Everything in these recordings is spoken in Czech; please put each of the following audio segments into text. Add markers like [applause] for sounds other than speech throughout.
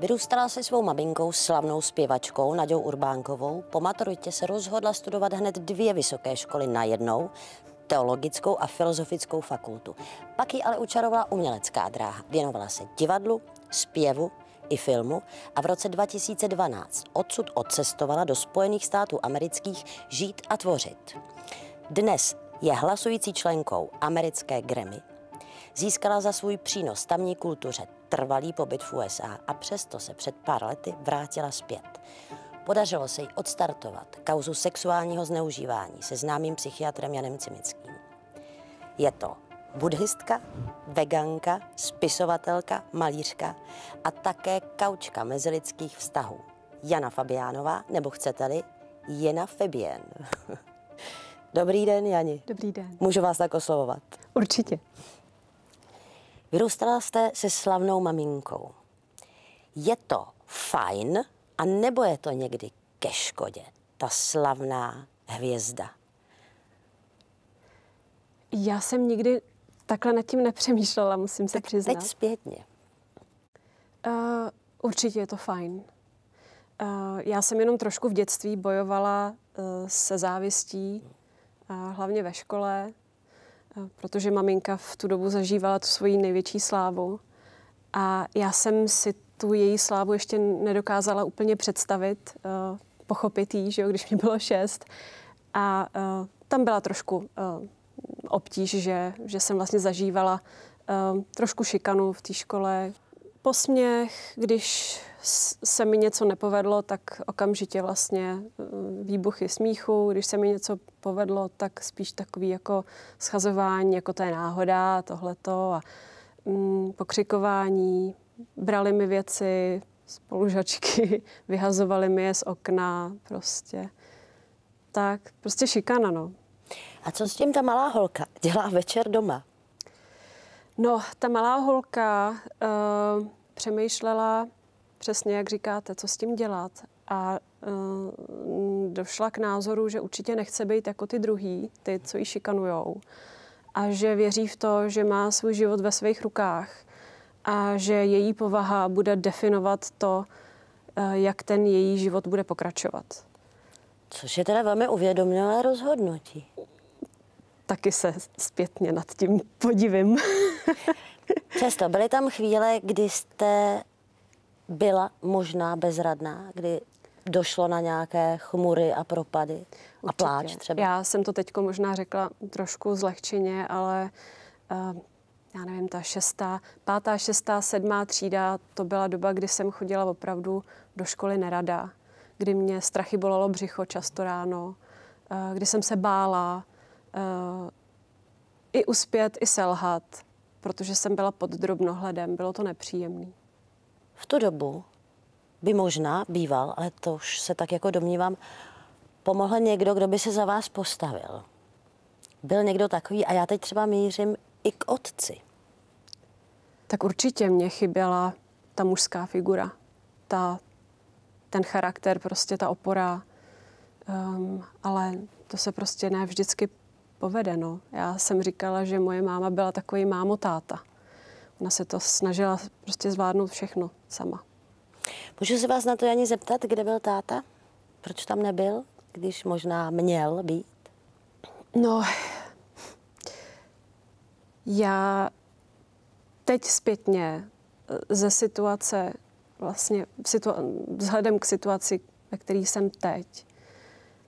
Vyrůstala se svou maminkou, slavnou zpěvačkou Naďou Urbánkovou. Po maturitě se rozhodla studovat hned dvě vysoké školy najednou, teologickou a filozofickou fakultu. Pak ji ale učarovala umělecká dráha. Věnovala se divadlu, zpěvu i filmu a v roce 2012 odsud odcestovala do Spojených států amerických žít a tvořit. Dnes je hlasující členkou americké Grammy. Získala za svůj přínos tamní kultuře trvalý pobyt v USA a přesto se před pár lety vrátila zpět. Podařilo se jí odstartovat kauzu sexuálního zneužívání se známým psychiatrem Janem Cimickým. Je to buddhistka, veganka, spisovatelka, malířka a také kaučka mezilidských vztahů. Jana Fabiánová, nebo chcete-li, Jena Febien. [laughs] Dobrý den, Jani. Dobrý den. Můžu vás tak oslovovat? Určitě. Vyrůstala jste se slavnou maminkou. Je to fajn, a nebo je to někdy ke škodě, ta slavná hvězda? Já jsem nikdy takhle nad tím nepřemýšlela, musím se tak přiznat. Teď zpětně. Uh, určitě je to fajn. Uh, já jsem jenom trošku v dětství bojovala uh, se závistí, uh, hlavně ve škole, protože maminka v tu dobu zažívala tu svoji největší slávu. A já jsem si tu její slávu ještě nedokázala úplně představit, uh, pochopit jí, že jo, když mi bylo šest. A uh, tam byla trošku uh, obtíž, že, že jsem vlastně zažívala trošku šikanu v té škole. Posměch, když se mi něco nepovedlo, tak okamžitě vlastně výbuchy smíchu. Když se mi něco povedlo, tak spíš takový jako schazování, jako to je náhoda, tohleto a mm, pokřikování, brali mi věci, spolužačky, [laughs] vyhazovali mi je z okna, prostě. Tak, prostě šikana, no. A co s tím ta malá holka dělá večer doma? No, ta malá holka uh, přemýšlela přesně, jak říkáte, co s tím dělat. A uh, došla k názoru, že určitě nechce být jako ty druhý, ty, co ji šikanujou. A že věří v to, že má svůj život ve svých rukách a že její povaha bude definovat to, eh, jak ten její život bude pokračovat. Což je teda velmi uvědomělé rozhodnutí. Taky se zpětně nad tím podivím. [laughs] Přesto byly tam chvíle, kdy jste byla možná bezradná, kdy došlo na nějaké chmury a propady Určitě. a pláč třeba? Já jsem to teď možná řekla trošku zlehčeně, ale uh, já nevím, ta šestá, pátá, šestá, sedmá třída, to byla doba, kdy jsem chodila opravdu do školy nerada, kdy mě strachy bolelo břicho často ráno, eh, kdy jsem se bála eh, i uspět, i selhat, protože jsem byla pod drobnohledem, bylo to nepříjemné. V tu dobu by možná býval, ale to už se tak jako domnívám, pomohl někdo, kdo by se za vás postavil. Byl někdo takový, a já teď třeba mířím i k otci. Tak určitě mě chyběla ta mužská figura, ta, ten charakter, prostě ta opora. Um, ale to se prostě ne vždycky povede. No. Já jsem říkala, že moje máma byla takový mámo táta. Ona se to snažila prostě zvládnout všechno sama. Můžu se vás na to ani zeptat, kde byl táta? Proč tam nebyl, když možná měl být? No, já teď zpětně eh, ze situace, vlastně situa- vzhledem k situaci, ve které jsem teď,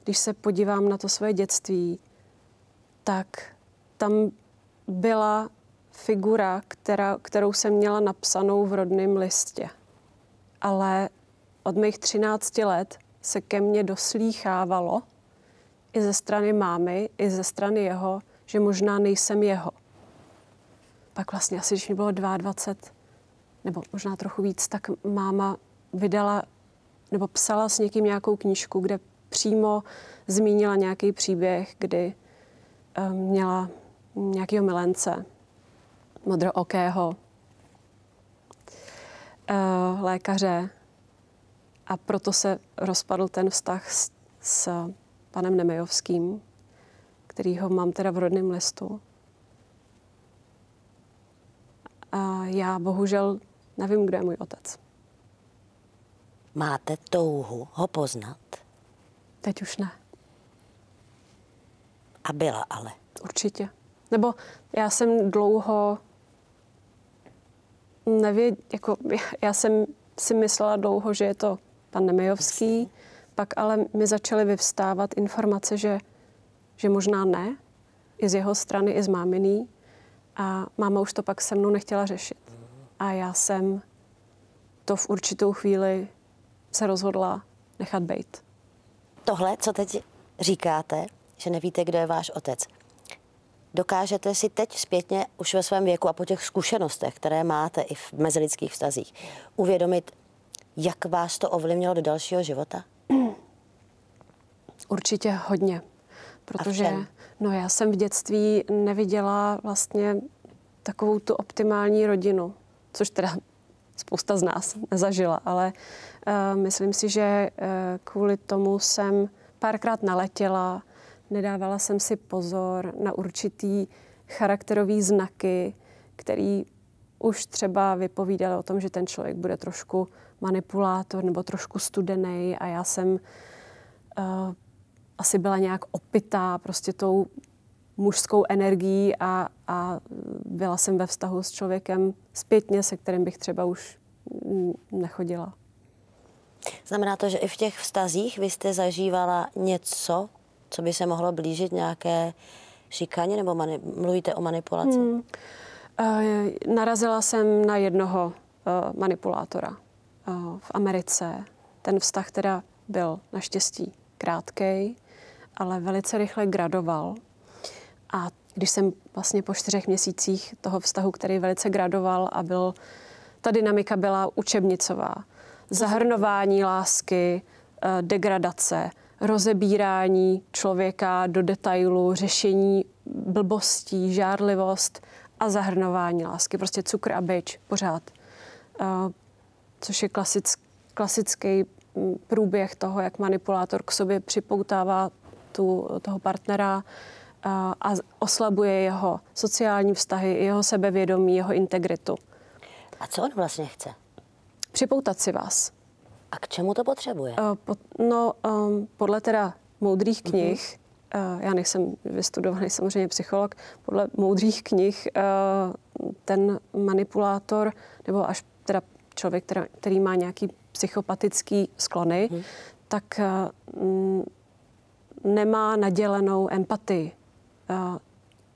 když se podívám na to svoje dětství, tak tam byla figura, která, kterou jsem měla napsanou v rodném listě. Ale od mých 13 let se ke mně doslýchávalo i ze strany mámy, i ze strany jeho, že možná nejsem jeho pak vlastně asi, když mi bylo 22, nebo možná trochu víc, tak máma vydala nebo psala s někým nějakou knížku, kde přímo zmínila nějaký příběh, kdy měla nějakého milence, modrookého, uh, lékaře a proto se rozpadl ten vztah s, s panem Nemejovským, kterýho mám teda v rodném listu. A já bohužel nevím, kdo je můj otec. máte touhu ho poznat? Teď už ne. A byla ale. Určitě. Nebo já jsem dlouho nevěd, jako, [laughs] já jsem si myslela dlouho, že je to pan Nemejovský, pak ale mi začaly vyvstávat informace, že, že možná ne, i z jeho strany, i z máminý. A máma už to pak se mnou nechtěla řešit. A já jsem to v určitou chvíli se rozhodla nechat být. Tohle, co teď říkáte, že nevíte, kdo je váš otec, dokážete si teď zpětně už ve svém věku a po těch zkušenostech, které máte i v mezilidských vztazích, uvědomit, jak vás to ovlivnilo do dalšího života? [clears throat] Určitě hodně, protože no, já jsem v dětství neviděla vlastně takovou tu optimální rodinu, což teda spousta z nás nezažila, ale uh, myslím si, že uh, kvůli tomu jsem párkrát naletěla, nedávala jsem si pozor na určitý charakterový znaky, který už třeba vypovídali o tom, že ten člověk bude trošku manipulátor nebo trošku studený a já jsem uh, asi byla nějak opitá prostě tou mužskou energií a, a byla jsem ve vztahu s člověkem zpětně, se kterým bych třeba už nechodila. Znamená to, že i v těch vztazích vy jste zažívala něco, co by se mohlo blížit nějaké šikaně, nebo mani- mluvíte o manipulaci? Hmm. Uh, narazila jsem na jednoho uh, manipulátora uh, v Americe. Ten vztah teda byl naštěstí krátký, ale velice rychle gradoval. A když jsem vlastně po čtyřech měsících toho vztahu, který velice gradoval a byl, ta dynamika byla učebnicová. Zahrnování lásky, degradace, rozebírání člověka do detailu, řešení blbostí, žárlivost a zahrnování lásky. Prostě cukr a byč pořád. Uh, což je klasick, klasický mm, průběh toho, jak manipulátor k sobě připoutává tu, toho partnera uh, a oslabuje jeho sociální vztahy, jeho sebevědomí, jeho integritu. A co on vlastně chce? Připoutat si vás. A k čemu to potřebuje? Uh, po, no, um, podle teda moudrých mhm. knih, uh-huh. uh, já nejsem vystudovaný samozřejmě psycholog, podle moudrých knih uh, ten manipulátor, nebo až teda člověk, který, který má nějaký psychopatický sklony, uh-huh. tak uh, nemá nadělenou empatii.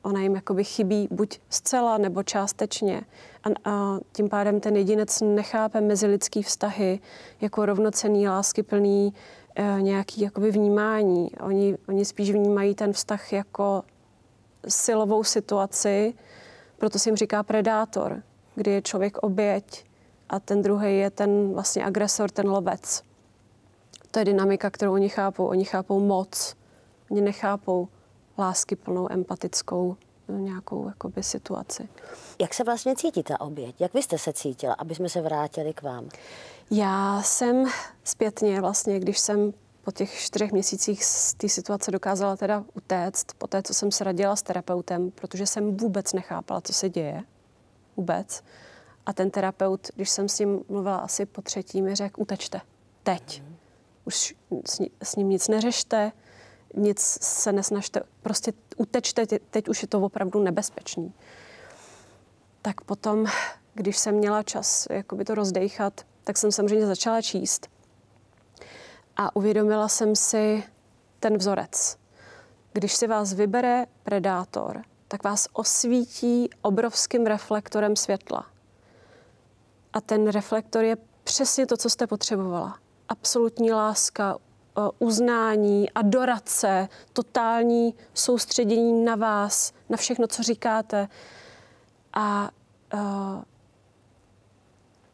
Ona jim jakoby chybí buď zcela nebo částečně. A, a tím pádem ten jedinec nechápe mezilidský vztahy jako rovnocený, láskyplný e, nějaký jakoby vnímání. Oni, oni spíš vnímají ten vztah jako silovou situaci, proto se jim říká predátor, kdy je člověk oběť a ten druhý je ten vlastně agresor, ten lovec. To je dynamika, kterou oni chápou. Oni chápou moc. Oni nechápou lásky plnou empatickou nějakou jakoby, situaci. Jak se vlastně cítí ta oběť? Jak vy jste se cítila, aby jsme se vrátili k vám? Já jsem zpětně vlastně, když jsem po těch čtyřech měsících z té situace dokázala teda utéct, po té, co jsem se radila s terapeutem, protože jsem vůbec nechápala, co se děje. Vůbec. A ten terapeut, když jsem s ním mluvila asi po třetí, mi řekl, utečte. Teď. Už s ním nic neřešte, nic se nesnažte, prostě utečte, teď už je to opravdu nebezpečný. Tak potom, když jsem měla čas jakoby to rozdejchat, tak jsem samozřejmě začala číst. A uvědomila jsem si ten vzorec. Když si vás vybere predátor, tak vás osvítí obrovským reflektorem světla. A ten reflektor je přesně to, co jste potřebovala. Absolutní láska, Eh, uznání, adorace, totální soustředění na vás, na všechno, co říkáte. A uh,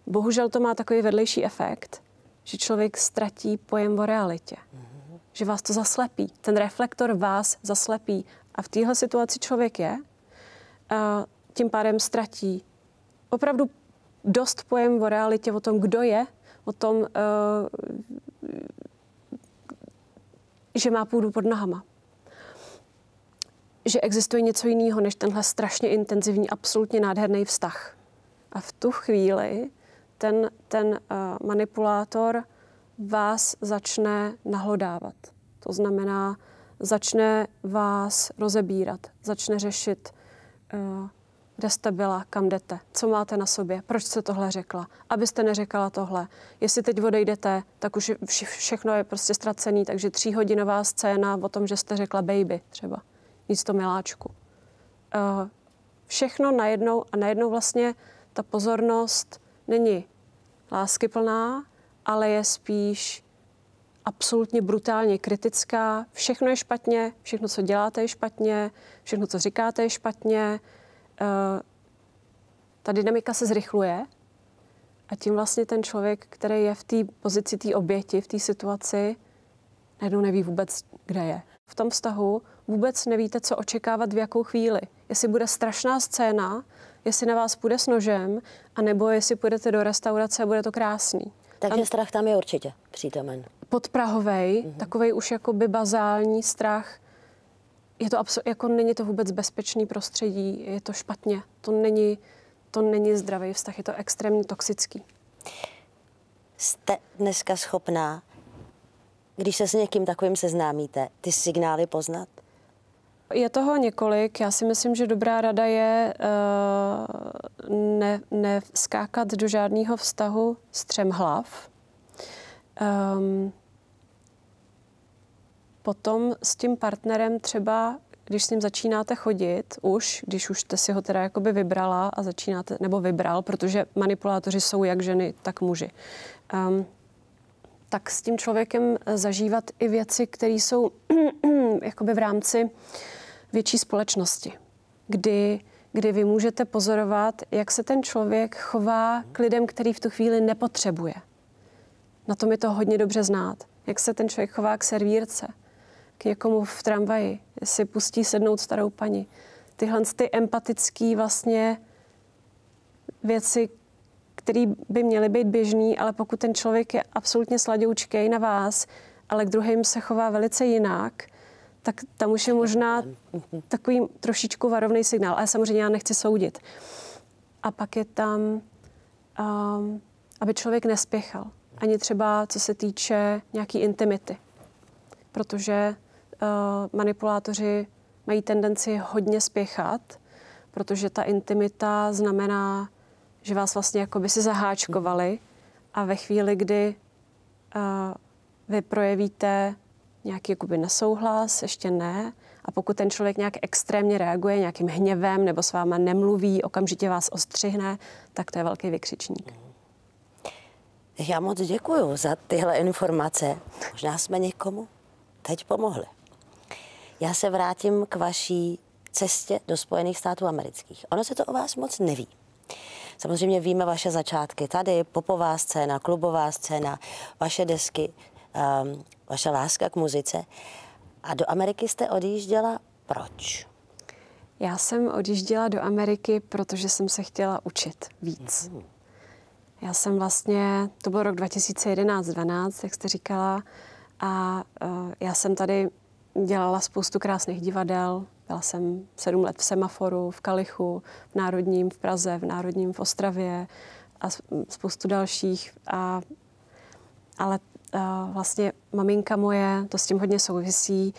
bohužel to má takový vedlejší efekt, že člověk ztratí pojem o realitě. Mm-hmm. Že vás to zaslepí. Ten reflektor vás zaslepí. A v téhle situaci člověk je. Uh, tím pádem ztratí opravdu dost pojem o realitě, o tom, kdo je, o tom, uh, že má půdu pod nohama. Že existuje něco jiného než tenhle strašně intenzivní, absolutně nádherný vztah. A v tu chvíli ten, ten uh, manipulátor vás začne nahlodávat. To znamená, začne vás rozebírat, začne řešit, uh, kde jste byla, kam jdete, co máte na sobě, proč jste tohle řekla, abyste neřekala tohle. Jestli teď odejdete, tak už vše, všechno je prostě ztracený, takže tříhodinová scéna o tom, že jste řekla baby třeba, místo miláčku. Uh, všechno najednou a najednou vlastně ta pozornost není láskyplná, ale je spíš absolutně brutálně kritická. Všechno je špatně, všechno, co děláte, je špatně, všechno, co říkáte, je špatně. Eh, ta dynamika se zrychluje a tím vlastně ten člověk, který je v té pozici té oběti, v té situaci, najednou neví vůbec, kde je. V tom vztahu vůbec nevíte, co očekávat v jakou chvíli. Jestli bude strašná scéna, jestli na vás půjde s nožem, anebo jestli půjdete do restaurace a bude to krásný. Takže tam, strach tam je určitě přítomen. Podprahovej, mm-hmm. takový už jakoby bazální strach. Je to abso- jako není to vůbec bezpečný prostředí, je to špatně. To není, to není zdravý vztah, je to extrémně toxický. Jste dneska schopná, když se s někým takovým seznámíte, ty signály poznat? Je toho několik. Já si myslím, že dobrá rada je uh, ne, neskákat do žádného vztahu střem hlav. Um, potom s tím partnerem třeba, když s ním začínáte chodit už, když už jste si ho teda jakoby vybrala a začínáte, nebo vybral, protože manipulátoři jsou jak ženy, tak muži. Um, tak s tím člověkem zažívat i věci, které jsou [clears throat] jakoby v rámci větší společnosti, kdy, kdy vy můžete pozorovat, jak se ten člověk chová k lidem, který v tu chvíli nepotřebuje. Na tom je to hodně dobře znát. Jak se ten člověk chová k servírce, k někomu v tramvaji, si pustí sednout starou paní. Tyhle ty empatické vlastně věci, které by měly být běžný, ale pokud ten člověk je absolutně sladoučkej na vás, ale k druhým se chová velice jinak, tak tam už je možná takový trošičku varovný signál. Ale samozřejmě já nechci soudit. A pak je tam, um, aby člověk nespěchal. Ani třeba co se týče nějaký intimity. Protože manipulátoři mají tendenci hodně spěchat, protože ta intimita znamená, že vás vlastně jako by si zaháčkovali a ve chvíli, kdy uh, vy projevíte nějaký jakoby nesouhlas, ještě ne. A pokud ten člověk nějak extrémně reaguje nějakým hněvem nebo s váma nemluví, okamžitě vás ostřihne, tak to je velký vykřičník. Já moc děkuji za tyhle informace. Možná jsme někomu teď pomohli. Já se vrátím k vaší cestě do Spojených států amerických. Ono se to o vás moc neví. Samozřejmě víme vaše začátky tady, popová scéna, klubová scéna, vaše desky, um, vaše láska k muzice. A do Ameriky jste odjížděla proč? Já jsem odjížděla do Ameriky, protože jsem se chtěla učit víc. Mm. Já jsem vlastně, to byl rok 2011-12, jak jste říkala, a uh, já jsem tady dělala spoustu krásných divadel. Byla jsem sedm let v Semaforu, v Kalichu, v Národním v Praze, v Národním v Ostravě a spoustu dalších. A, ale uh, vlastně maminka moje, to s tím hodně souvisí.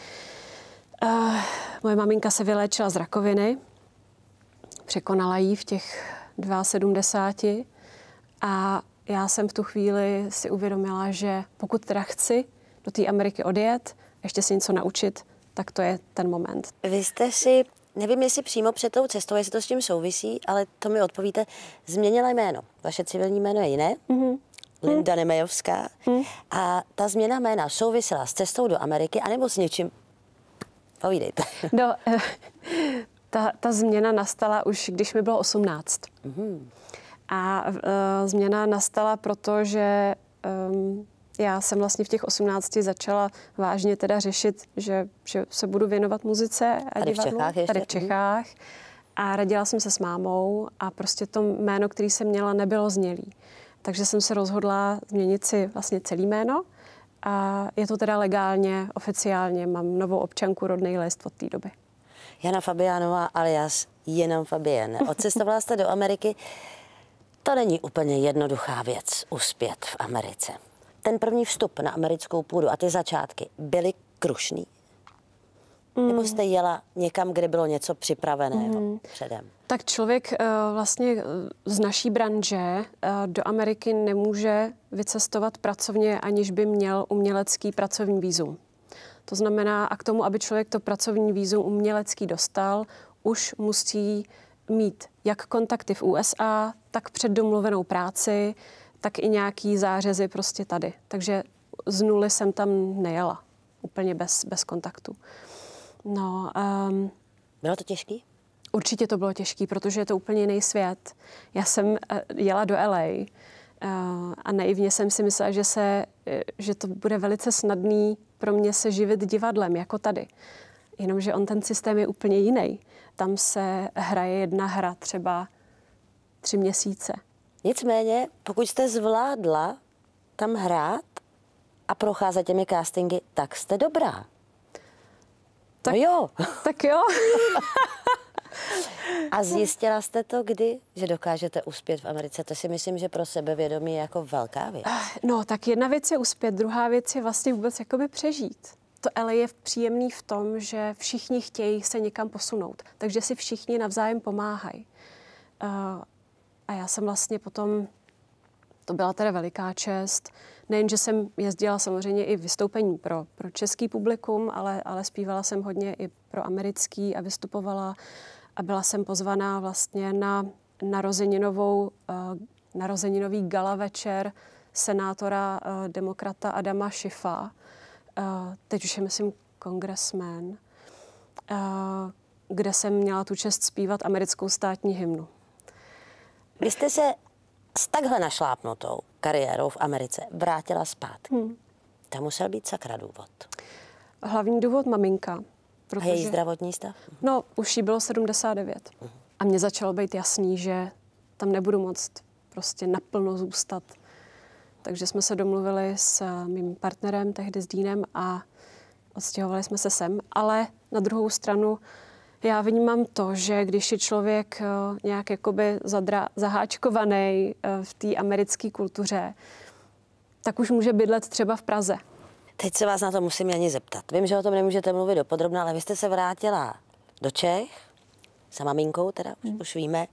Uh, moje maminka se vyléčila z rakoviny, překonala ji v těch 72 a já jsem v tu chvíli si uvědomila, že pokud teda chci do té Ameriky odjet, ještě si něco naučit, tak to je ten moment. Vy jste si, nevím jestli přímo před tou cestou, jestli to s tím souvisí, ale to mi odpovíte, změnila jméno. Vaše civilní jméno je jiné. Mm-hmm. Linda Nemejovská. Hmm. A ta změna jména souvisela s cestou do Ameriky anebo s něčím? Povídejte. [laughs] No, ta, ta změna nastala už, když mi bylo 18. Hmm. A uh, změna nastala proto, že um, já jsem vlastně v těch 18 začala vážně teda řešit, že, že se budu věnovat muzice a tady divadlu. V Čechách ještě. Tady v Čechách. A radila jsem se s mámou a prostě to jméno, který jsem měla, nebylo znělý. Takže jsem se rozhodla změnit si vlastně celý jméno. A je to teda legálně, oficiálně, mám novou občanku, rodný list od té doby. Jana Fabiánová alias jenom Fabienne. Odcestovala jste do Ameriky. To není úplně jednoduchá věc uspět v Americe. Ten první vstup na americkou půdu a ty začátky byly krušný? Mm. Nebo jste jela někam, kde bylo něco připraveného mm. předem? Tak člověk uh, vlastně uh, z naší branže uh, do Ameriky nemůže vycestovat pracovně, aniž by měl umělecký pracovní výzum. To znamená, a k tomu, aby člověk to pracovní výzum umělecký dostal, už musí mít jak kontakty v USA, tak předdomluvenou práci, tak i nějaký zářezy prostě tady. Takže z nuly jsem tam nejela, úplně bez, bez kontaktu. No, um, Bylo to těžký? Určitě to bylo těžké, protože je to úplně jiný svět. Já jsem uh, jela do LA uh, a naivně jsem si myslela, že, se, uh, že to bude velice snadný pro mě se živit divadlem, jako tady. Jenomže on ten systém je úplně jiný. Tam se hraje jedna hra třeba tři měsíce. Nicméně, pokud jste zvládla tam hrát a procházet těmi castingy, tak jste dobrá. Tak, no jo. [laughs] Tak jo. a zjistila jste to kdy, že dokážete uspět v Americe? To si myslím, že pro sebevědomí je jako velká věc. No, tak jedna věc je uspět, druhá věc je vlastně vůbec jakoby přežít. To LA je příjemný v tom, že všichni chtějí se někam posunout, takže si všichni navzájem pomáhají. Uh, a já jsem vlastně potom, to byla teda veliká čest, nejen, že jsem jezdila samozřejmě i vystoupení pro, pro český publikum, ale, ale zpívala jsem hodně i pro americký a vystupovala a byla jsem pozvaná vlastně na narozeninovou, uh, narozeninový gala večer senátora uh, demokrata Adama Šifa, uh, teď už je myslím kongresmen, kde jsem měla tu čest zpívat americkou státní hymnu. Vy jste se s takhle našlápnutou kariérou v Americe vrátila zpátky. Hmm. Tam musel být sakra důvod. Hlavní důvod maminka. Protože... A její zdravotní stav? No, už jí bylo 79. Hmm. A mně začalo být jasný, že tam nebudu moct prostě naplno zůstat. Takže jsme se domluvili s eh, mým partnerem, tehdy s Dýnem a odstěhovali jsme se sem. Ale na druhou stranu já vnímám to, že když je člověk uh, nějak jakoby zadra, zaháčkovaný uh, v té americké kultuře, tak už může bydlet třeba v Praze. Teď se vás na to musím ani zeptat. Vím, že o tom nemůžete mluvit dopodrobně, ale vy jste se vrátila do Čech, se maminkou teda, už, hmm. už víme,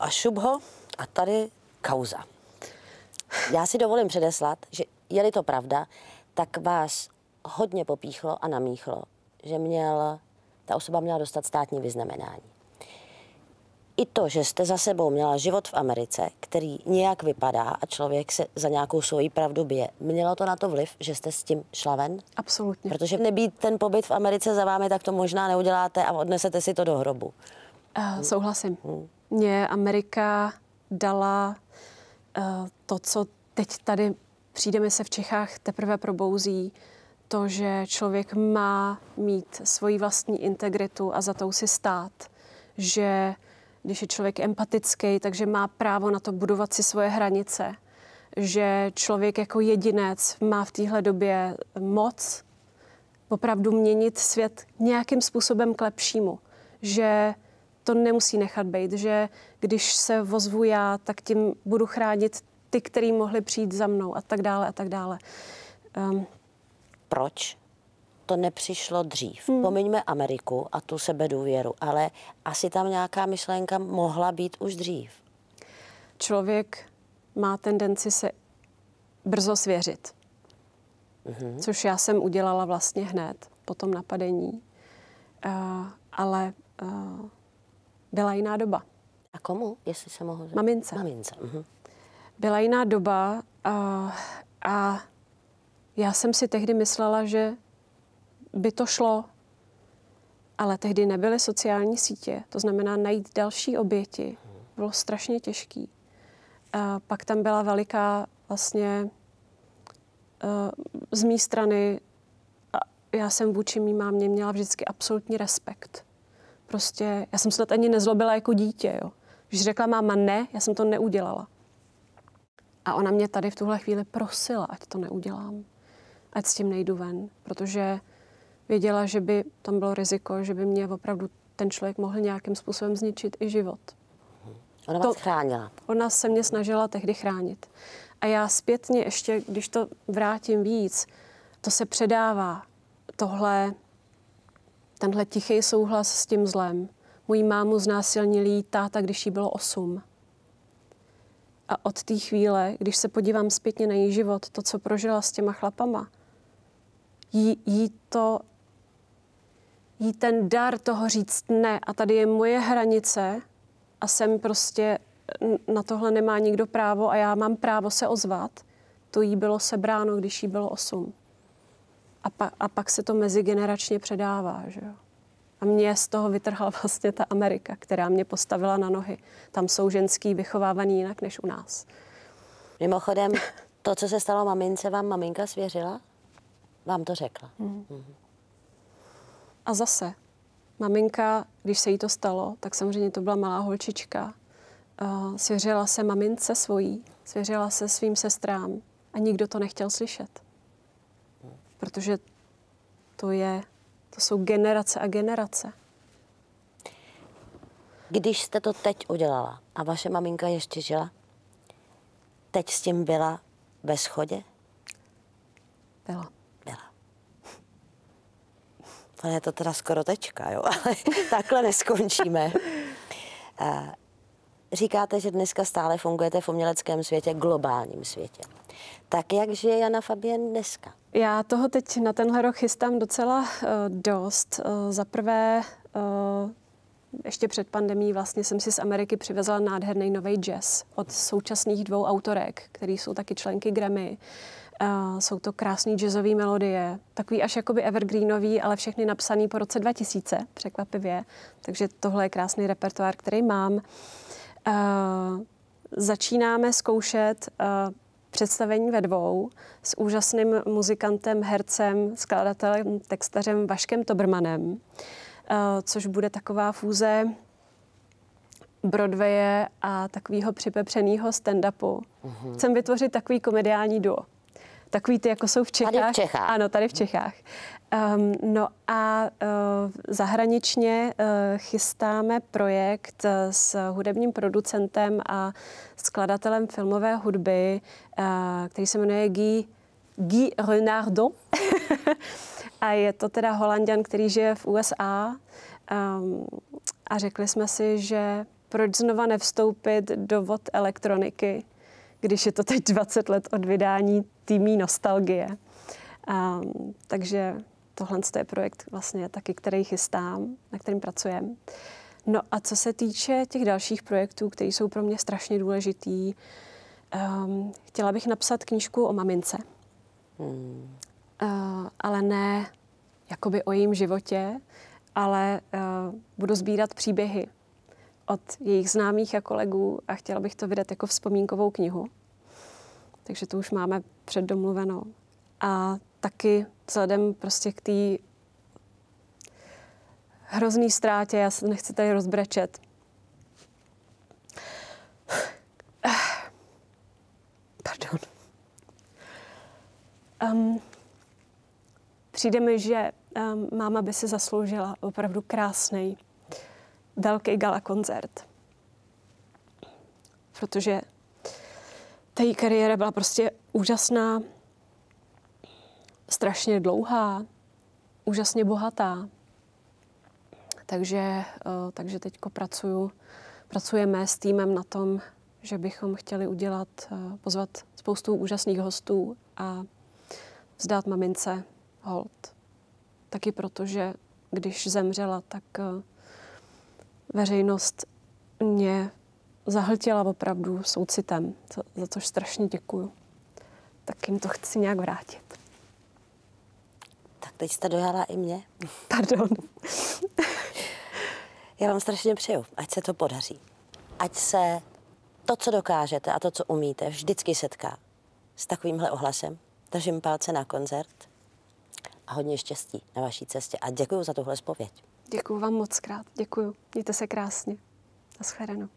a šubho a tady kauza. Já si dovolím předeslat, že je-li to pravda, tak vás hodně popíchlo a namíchlo, že měl ta osoba měla dostat státní vyznamenání. I to, že jste za sebou měla život v Americe, který nějak vypadá a člověk se za nějakou svoji pravdu bije, mělo to na to vliv, že jste s tím šla ven? Absolutně. Protože nebýt ten pobyt v Americe za vámi, tak to možná neuděláte a odnesete si to do hrobu. Uh, souhlasím. Hmm. Mě Amerika dala uh, to, co teď tady přijde mi se v Čechách teprve probouzí, to, že člověk má mít svoji vlastní integritu a za tou si stát, že když je člověk empatický, takže má právo na to budovat si svoje hranice, že člověk jako jedinec má v téhle době moc opravdu měnit svět nějakým způsobem k lepšímu, že to nemusí nechat být, že když se vozvu já, tak tím budu chránit ty, který mohli přijít za mnou a tak dále a tak dále. Um, proč to nepřišlo dřív. Hmm. Pomiňme Ameriku a tu sebedůvěru, ale asi tam nějaká myšlenka mohla být už dřív. Člověk má tendenci se brzo svěřit. Mm-hmm. Což já jsem udělala vlastně hned po tom napadení. Uh, ale uh, byla jiná doba. A komu, jestli se mohu zeptat? Mamince. Mamince. Mm-hmm. Byla jiná doba uh, a já jsem si tehdy myslela, že by to šlo, ale tehdy nebyly sociální sítě, to znamená najít další oběti. Bylo strašně těžký. A pak tam byla veliká vlastně uh, z mé strany, já jsem vůči mý mámě měla vždycky absolutní respekt. Prostě já jsem se to ani nezlobila jako dítě. Jo. Když řekla máma ne, já jsem to neudělala. A ona mě tady v tuhle chvíli prosila, ať to neudělám ať s tím nejdu ven, protože věděla, že by tam bylo riziko, že by mě opravdu ten člověk mohl nějakým způsobem zničit i život. Ona vás to, chránila. Ona se mě snažila tehdy chránit. A já zpětně ještě, když to vrátím víc, to se předává. Tohle, tenhle tichý souhlas s tím zlem. Mojí mámu znásilnili táta, když jí bylo osm. A od té chvíle, když se podívám zpětně na její život, to, co prožila s těma chlapama, jí, jí to, jí ten dar toho říct ne a tady je moje hranice a jsem prostě, na tohle nemá nikdo právo a já mám právo se ozvat, to jí bylo sebráno, když jí bylo osm. A, pa, a pak se to mezigeneračně předává, že jo. A mě z toho vytrhla [laughs] vlastně ta Amerika, která mě postavila na nohy. Tam jsou ženský vychovávaný jinak než u nás. Mimochodem, to, co se stalo mamince, vám maminka svěřila? Vám to řekla? Mm. Mm. A zase, maminka, když se jí to stalo, tak samozřejmě to byla malá holčička. Uh, svěřila se mamince svojí, svěřila se svým sestrám a nikdo to nechtěl slyšet. Protože to je to jsou generace a generace. Když jste to teď udělala a vaše maminka ještě žila, teď s tím byla ve schodě? Byla. Ale je to teda skoro tečka, jo, [laughs] ale takhle neskončíme. Říkáte, že dneska stále fungujete v uměleckém světě, globálním světě. Tak jak žije Jana Fabien dneska? Já toho teď na tenhle rok chystám docela uh, dost. Uh, Za prvé, uh, ještě před pandemí vlastně jsem si z Ameriky přivezla nádherný nový jazz od současných dvou autorek, který jsou taky členky Grammy. Uh, jsou to krásné jazzové melodie, takový až jakoby evergreenový, ale všechny napsaný po roce 2000, překvapivě. Takže tohle je krásný repertoár, který mám. Uh, začínáme zkoušet uh, představení ve dvou s úžasným muzikantem, hercem, skladatelem, textařem Vaškem Tobrmanem, což bude taková fúze Broadwaye a takového připepřeného stand-upu. Uh-huh. Chcem vytvořit takový komediální duo. Takový ty, jako jsou v Čechách. Tady v Čechách. Ano, tady v Čechách. Um, no a uh, zahraničně uh, chystáme projekt s hudebním producentem a skladatelem filmové hudby, uh, který se jmenuje Guy, Guy Renardo. [laughs] a je to teda holanděn, který žije v USA. Um, a řekli jsme si, že proč znova nevstoupit do vod elektroniky, když je to teď 20 let od vydání týmí nostalgie. Um, takže tohle je projekt vlastně taky, který chystám, na kterým pracujeme. No a co se týče těch dalších projektů, které jsou pro mě strašně důležitý, um, chtěla bych napsat knížku o mamince. Hmm. Uh, ale ne jakoby o jejím životě, ale uh, budu sbírat příběhy od jejich známých a kolegů a chtěla bych to vydat jako vzpomínkovou knihu. Takže to už máme předdomluveno. A taky vzhledem prostě k té hrozný ztrátě, já se nechci tady rozbrečet. Pardon. Um, přijde mi, že um, máma by si zasloužila opravdu krásný, velký gala koncert. Protože ta její kariéra byla prostě úžasná, strašně dlouhá, úžasně bohatá. Takže, eh, takže teď pracuju, pracujeme s týmem na tom, že bychom chtěli udělat, eh, pozvat spoustu úžasných hostů a vzdát mamince hold. Taky proto, že když zemřela, tak eh, veřejnost mě zahltila opravdu soucitem, za, za což strašně děkuju. Tak jim to chci nějak vrátit. Tak teď jste dojala i mě. [laughs] Pardon. Já vám strašně přeju, ať se to podaří. Ať se to, co dokážete a to, co umíte, vždycky setká s takovýmhle ohlasem. Držím palce na koncert a hodně štěstí na vaší cestě. A děkuji za tuhle zpověď. Děkuji vám moc krát. Děkuji. Mějte se krásně. Naschledanou.